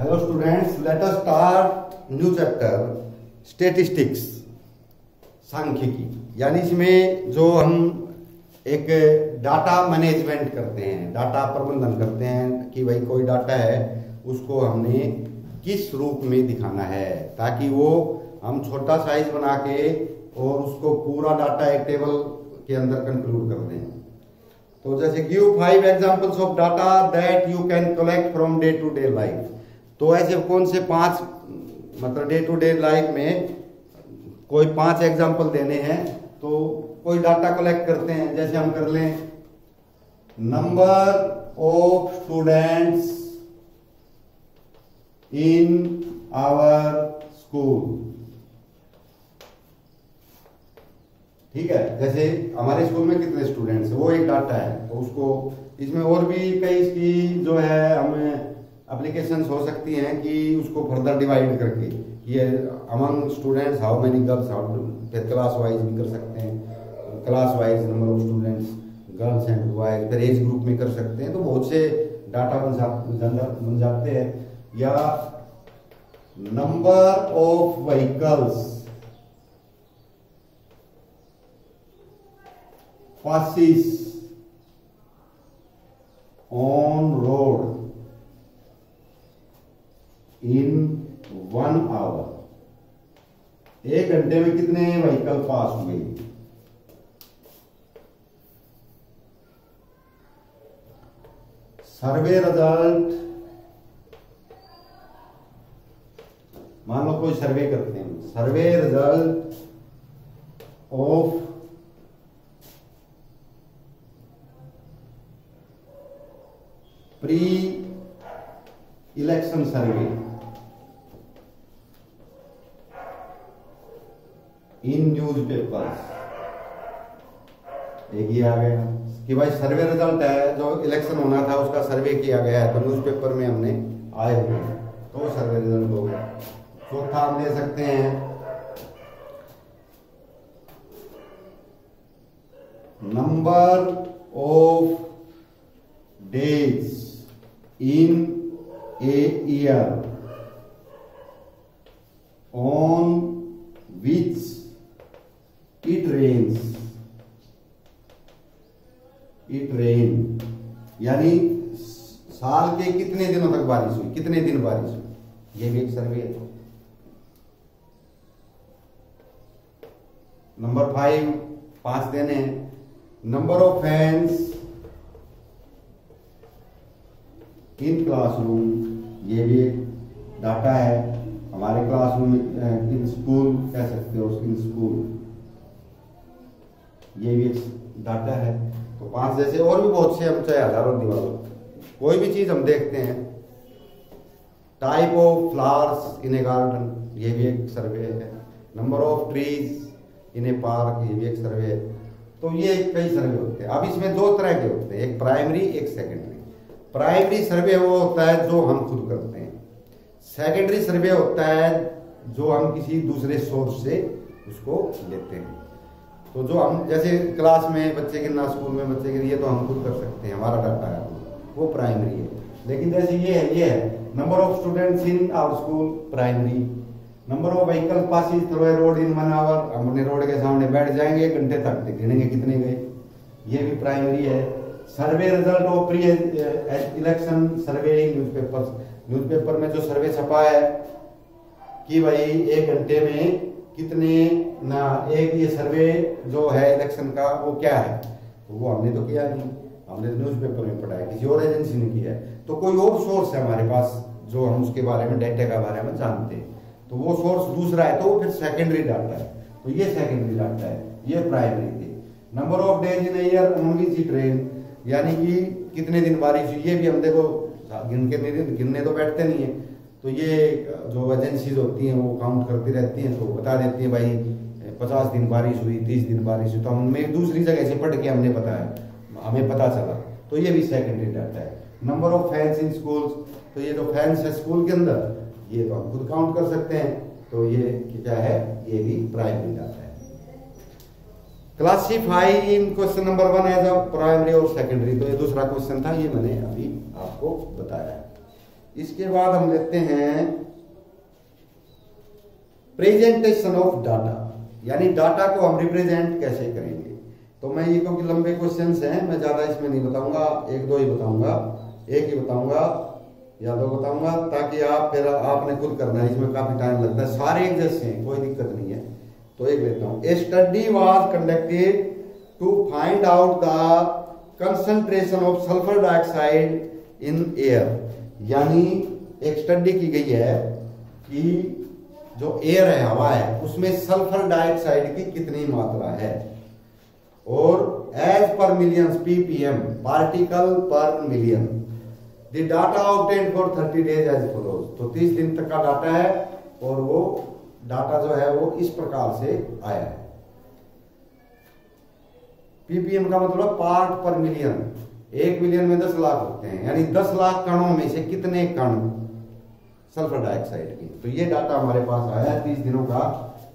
Hello students, let us start new chapter statistics सांख्यिकी. यानी इसमें जो हम एक डाटा मैनेजमेंट करते हैं डाटा प्रबंधन करते हैं कि भाई कोई डाटा है उसको हमने किस रूप में दिखाना है ताकि वो हम छोटा साइज़ बना के और उसको पूरा डाटा एक टेबल के अंदर कंक्लूड कर दें। तो जैसे give five examples of data that you can collect from day to day life तो ऐसे कौन से पाँच मतलब डे टू डे लाइफ में कोई पाँच एग्जांपल देने हैं तो कोई डाटा कलेक्ट करते हैं, जैसे हम कर लें। Number of students in our school ठीक है? जैसे हमारे स्कूल में कितने स्टूडेंट्स हैं? वो एक डाटा है तो उसको इसमें और भी कई इसकी जो है, हमें एप्लीकेशंस हो सकती हैं कि उसको फर्दर डिवाइड करके ये among students how many girls how फिर क्लास वाइज भी कर सकते हैं। Class wise number of students girls and boys फिर एज ग्रुप में कर सकते हैं। तो बहुत से डाटा बन जाते हैं। या number of vehicles passes on road in one hour एक घंटे में कितने व्हीकल पास हुए सर्वे रिज़ल्ट, मान लो कोई सर्वे करते हैं। Survey result of pre election survey. In newspaper एक ये आ गया। कि भाई सर्वे रिज़ल्ट है, जो इलेक्शन होना था, उसका सर्वे किया गया है तो न्यूज़पेपर में हमने आए हुए हैं। तो सर्वे रिज़ल्ट हो गया। चौथा हम ले सकते हैं। Number of days in a year. On which it rains. It rain. यानी साल के कितने दिनों तक बारिश हुई? कितने दिन बारिश हुई? ये भी एक सर्वे है। नंबर फाइव पाँच देने number of fans in classroom ये भी एक डाटा है। हमारे क्लासरूम इन स्कूल कह सकते हो इन स्कूल ये भी डाटा है। तो पाँच जैसे और भी बहुत से हम चाहे हज़ारों दीवारों। कोई भी चीज़ हम देखते हैं। Type of flowers in a garden ये भी एक सर्वे है। Number of trees in a park ये भी एक सर्वे है। तो ये कई सर्वे होते हैं। अब इसमें दो तरह के होते हैं। एक प्राइमरी एक सेकेंडरी प्राइमरी सर्वे वो होता है जो हम खुद करते हैं। सेकेंडरी सर्वे होता है जो हम किसी दूसरे सोर्स से उसको लेते हैं। तो जो हम, जैसे क्लास में बच्चे गिरना स्कूल में बच्चे गिर ये तो हम खुद कर सकते हैं, हमारा डाटा है वो प्राइमरी है। लेकिन जैसे ये है ये है number of students in our school primary number of vehicle passes through a road in one hour हम अपने रोड के सामने बैठ जाएँगे घंटे तक गिनेंगे कितने गए। ये भी प्राइमरी है। Survey result of pre election survey newspaper newspaper में जो सर्वे छपा है कि भाई एक घंटे में कितने ना, एक ये सर्वे जो है इलेक्शन का, वो क्या है? तो वो हमने तो किया नहीं। हमने तो न्यूज़पेपर में पढ़ा है किसी और एजेंसी ने किया है। तो कोई और सोर्स है हमारे पास, जो हम उसके बारे में डेटा के बारे में जानते हैं। तो वो सोर्स दूसरा है तो वो फिर सेकेंडरी डाटा है। तो ये सेकेंडरी डाटा है, ये प्राइमरी थे number of days in year only see train यानी कि कितने दिन बारिश हुई, ये भी हम देखो गिन के गिनने तो बैठते नहीं है। तो ये जो एजेंसीज होती हैं, वो काउंट करती रहती हैं तो बता देती हैं, भाई पचास दिन बारिश हुई, तीस दिन बारिश हुई तो हमें दूसरी जगह से पढ़ के हमने बताया, हमें पता चला। तो ये भी सेकेंडरी डाटा है। Number of fans in schools तो ये जो फैंस है स्कूल के अंदर, ये तो हम खुद काउंट कर सकते हैं। तो ये क्या है? ये भी प्राइमरी डाटा है। Classify in question number one as a primary और सेकेंडरी तो ये दूसरा क्वेश्चन था, ये मैंने अभी आपको बताया। इसके बाद हम लेते हैं प्रेजेंटेशन ऑफ़ डाटा यानी डाटा को हम रिप्रेजेंट कैसे करेंगे? तो मैं ये क्योंकि लंबे क्वेश्चन हैं, मैं ज़्यादा इसमें नहीं बताऊँगा, एक दो ही बताऊँगा, एक ही बताऊँगा, या दो बताऊँगा, ताकि आप, फिर आपने खुद करना है, इसमें काफ़ी टाइम लगता है। सारे एक जैसे हैं, कोई दिक्कत नहीं है। तो एक लेता हूँ। A study was conducted to find out the concentration of sulphur dioxide in air यानी एक स्टडी की गई है कि जो एयर है, हवा है, उसमें सल्फ़र डाइऑक्साइड की कितनी मात्रा है? और as per million ppm particle per million data obtain for 30 days as follows तो 30 दिन तक का डाटा है और वो डाटा जो है वो इस प्रकार से आया है। पीपीएम का मतलब पार्ट पर मिलियन एक मिलियन में दस लाख होते हैं, यानी दस लाख कणों में से कितने कण सल्फ़र डाइऑक्साइड के? तो ये डाटा हमारे पास आया है तीस दिनों का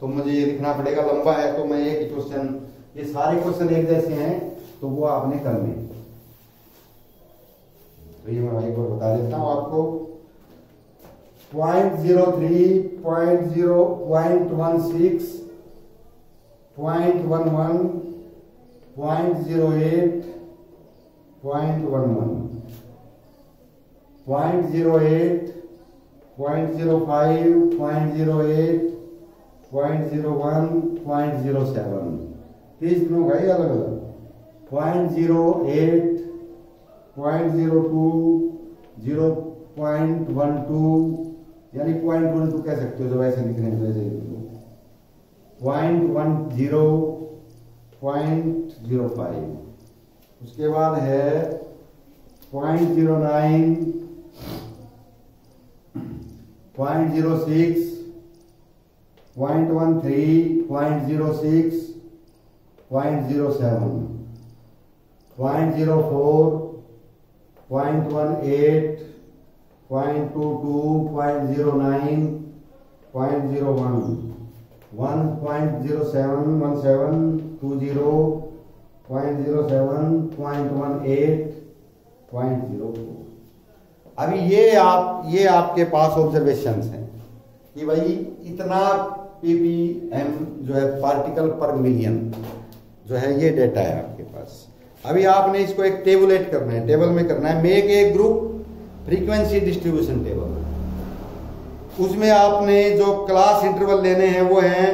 तो मुझे ये लिखना पड़ेगा, लंबा है तो मैं एक क्वेश्चन ये सारे क्वेश्चन एक जैसे हैं तो वो आपने कर करने तो ये मैं एक बार बता देता हूँ आपको। Point zero three point zero point one six point one one point zero eight point one one point zero eight point zero five point zero eight point zero one point zero seven तीस दिनों का ही अलग अलग point zero eight point zero two zero point one two यानी point one two कह सकते हो जब ऐसे लिख रहे हैं वैसे point one zero point zero five उसके बाद है point zero nine point zero six point one three point zero six point zero seven point zero four point one eight point two two point zero nine point zero one one point zero seven one seven two zero point zero seven point one eight point zero four अभी ये आप, ये आपके पास observation हैं कि भाई इतना ppm जो है पार्टिकल पर मिलियन जो है ये डेटा है आपके पास। अभी आपने इसको एक टेबुलेट करना है टेबल में करना है make a group frequency distribution table उसमें आपने जो क्लास इंटरवल लेने हैं वो हैं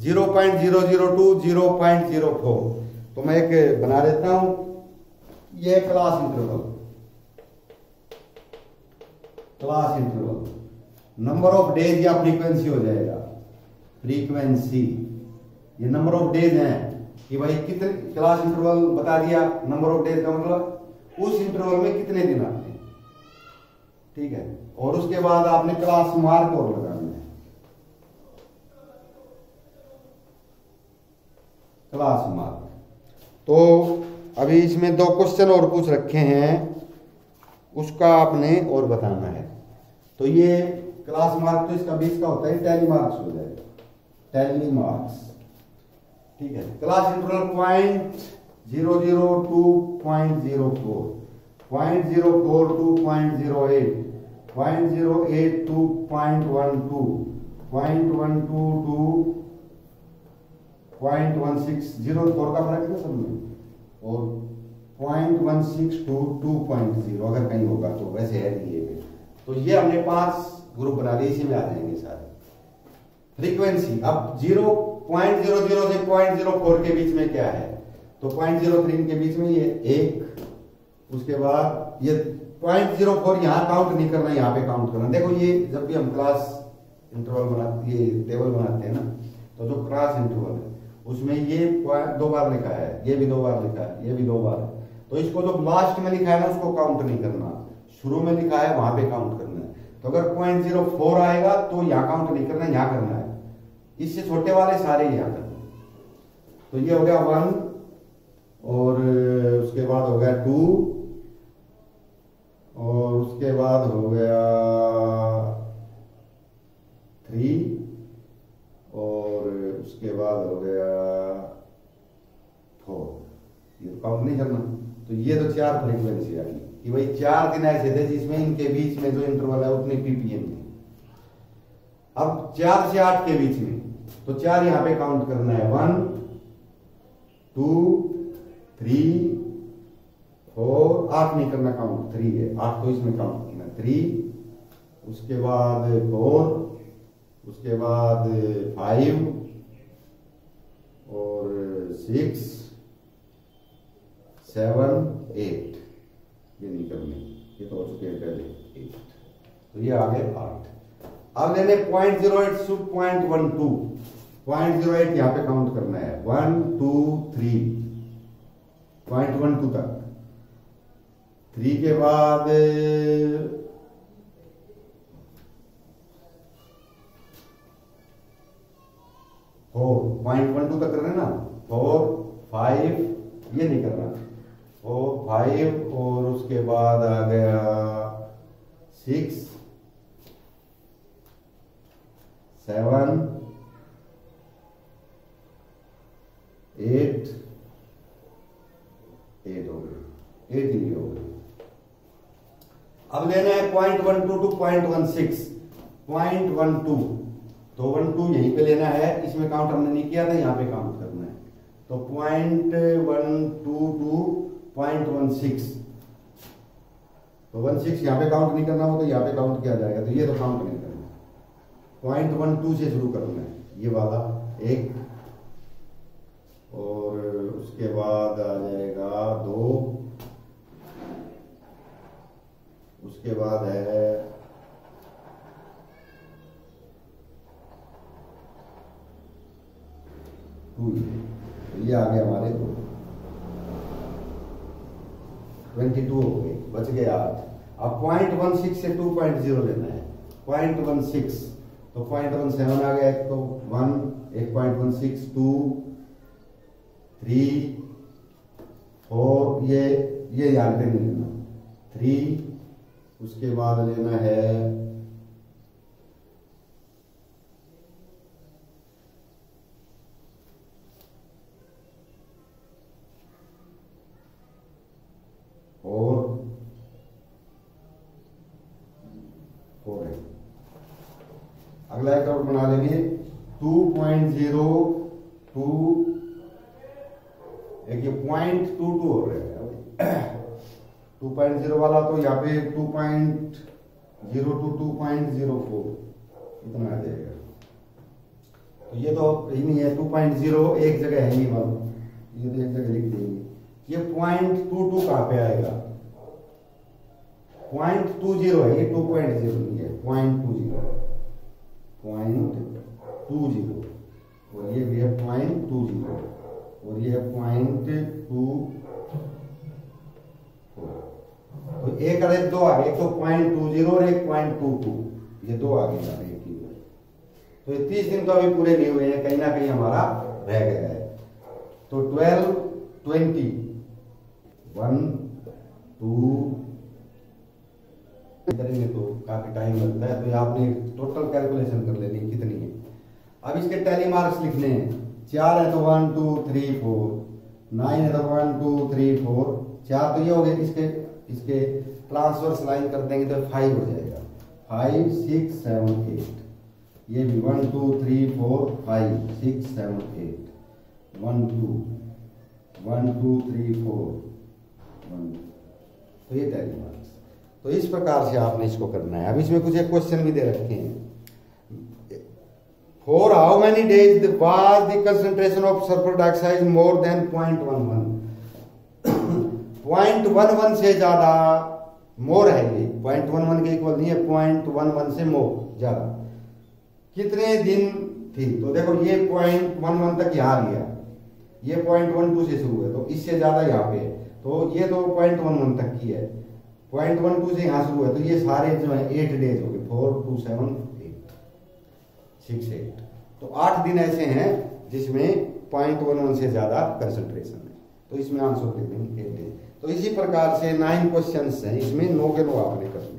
0.002 0.04 तो मैं एक बना देता हूँ, ये class interval class interval number of days या फ्रीक्वेंसी हो जाएगा। फ्रीक्वेंसी ये नंबर ऑफ़ डेज़ हैं। कि भाई कितने क्लास इंटरवल बता दिया नंबर ऑफ़ डेज़ का मतलब उस इंटरवल में कितने दिन आते हैं। ठीक है? और उसके बाद आपने क्लास मार्क और लगाना है क्लास मार्क तो अभी इसमें दो क्वेश्चन और पूछ रखे हैं। उसका आपने और बताना है। तो ये क्लास मार्क तो इसका बीस का होता है टैली मार्क्स हो जाएगा टैली मार्क्स ठीक है। Class interval point zero zero two point zero four point zero four two point zero eight point zero eight two point one two point one two two point one six zero four का फ़र्क है सब में और point one six two two point zero अगर कहीं होगा तो वैसे है दिए हुए तो ये हमने पाँच ग्रुप बना लिए, इसी में आ जाएँगे सारे। फ्रीक्वेंसी अब ज़ीरो पॉइंट ज़ीरो ज़ीरो से पॉइंट ज़ीरो फोर के बीच में क्या है? तो पॉइंट ज़ीरो थ्री के बीच में ये एक, उसके बाद ये पॉइंट ज़ीरो फोर यहाँ काउंट नहीं करना, यहाँ पे काउंट करना। देखो ये जब भी हम क्लास इंटरवल बनाते ये टेबल बनाते हैं ना तो जो क्लास इंटरवल है उसमें ये पॉइंट दो बार लिखा है, ये भी दो बार लिखा है, ये भी दो बार। तो इसको जो लास्ट में लिखा है ना, उसको काउंट नहीं करना। शुरू में लिखा है, वहाँ पे काउंट करना है। तो अगर पॉइंट ज़ीरो फोर आएगा तो यहाँ काउंट नहीं करना, यहाँ करना है। इससे छोटे वाले सारे यहाँ करना तो ये हो गया वन और, उसके बाद हो गया टू और उसके बाद हो गया थ्री और उसके बाद हो गया फोर ये तो काउंट नहीं करना। तो ये तो चार फ्रीक्वेंसी आ गई। कि भाई चार दिन ऐसे थे जिसमें इनके बीच में जो इंटरवल है, उतनी पीपीएम थी। अब चार से आठ के बीच में तो चार यहाँ पे काउंट करना है। वन टू थ्री फोर आठ नहीं करना काउंट थ्री है। आठ तो इसमें काउंट करना थ्री उसके बाद फोर उसके बाद फाइव और सिक्स सेवन एट ये नहीं करने। ये तो हो चुके हैं पहले। एट तो ये आ गए आठ। अब लेने point zero eight two point one two point zero eight यहाँ पे काउंट करना है। One two three point one two तक। थ्री के बाद फोर पॉइंट वन टू तक कर रहे हैं ना? फोर फाइव ये नहीं करना। फोर फाइव और उसके बाद आ गया सिक्स सेवन एट एट हो गए एट ही हो गए अब लेना है point one two two point one six point one two तो वन टू यहीं पे लेना है, इसमें काउंट हमने नहीं किया था, यहाँ पे काउंट करना है। तो point one two two point one six तो वन सिक्स यहाँ पे काउंट नहीं करना हो तो यहाँ पे काउंट किया जाएगा तो ये तो काउंट नहीं करना। पॉइंट वन टू से शुरू करना है ये वाला एक, और उसके बाद आ जाएगा दो, उसके बाद है टू ये आ हमारे दो। ट्वेंटी टू हो गए बच गए आठ अब पॉइंट वन सिक्स से टू पॉइंट ज़ीरो लेना है पॉइंट वन सिक्स तो पॉइंट वन सेवन आ गया एक तो वन एक point one six two three four ये ये याद पे नहीं लेना थ्री उसके बाद लेना है और फोर है। अगला एक और बना लेंगे। Two point zero two. एक पॉइंट टू टू हो रहे टू पॉइंट ज़ीरो वाला तो यहाँ पे two point zero two two point zero four. इतना आ जाएगा तो ये तो ही नहीं है। टू पॉइंट ज़ीरो एक जगह है नहीं वाला ये तो एक जगह लिख देंगे। ये पॉइंट टू टू कहाँ पे आएगा? पॉइंट टू ज़ीरो है, ये टू पॉइंट ज़ीरो नहीं है point two zero point two zero और ये भी है पॉइंट टू ज़ीरो और ये है पॉइंट टू तो एक अरे दो आ गए तो पॉइंट टू ज़ीरो और एक पॉइंट टू टू ये दो आ गए यहाँ पे तो ये तीस दिन तो अभी पूरे नहीं हुए हैं, कहीं ना कहीं हमारा रह गया है। तो ट्वेल्व ट्वेंटी वन टू करेंगे तो काफ़ी टाइम लगता है तो आपने टोटल कैलकुलेशन कर लेनी कितनी है। अब इसके टैली मार्क्स लिखने हैं। चार है तो one two three four nine है तो वन टू थ्री फोर चार तो ये हो गए, इसके इसके ट्रांसवर्स लाइन कर देंगे तो फाइव हो जाएगा। फाइव सिक्स सेवन एट ये भी one two three four five six seven eight one two one two three four one तो ये टैली मार्क्स तो इस प्रकार से आपने इसको करना है। अब इसमें कुछ एक क्वेश्चन भी दे रखे हैं। For how many days was the concentration of sulphur dioxide more than point one one point one one से ज़्यादा मोर है ये। पॉइंट वन वन के इक्वल नहीं है पॉइंट वन वन से मोर ज़्यादा। कितने दिन थी? तो देखो, ये पॉइंट वन वन तक यहाँ गया। ये पॉइंट वन टू से शुरू है तो इससे ज़्यादा यहाँ पे है। तो ये तो पॉइंट वन वन तक की है। पॉइंट वन टू से यहाँ शुरू है तो ये सारे जो है एट डेज़ हो गए four two seven eight six eight तो आठ दिन ऐसे हैं जिसमें पॉइंट वन वन से ज़्यादा कंसंट्रेशन है। तो इसमें आंसर दे देंगे एट डेज़ तो इसी प्रकार से नाइन क्वेश्चन हैं, इसमें नो के नो आपने करने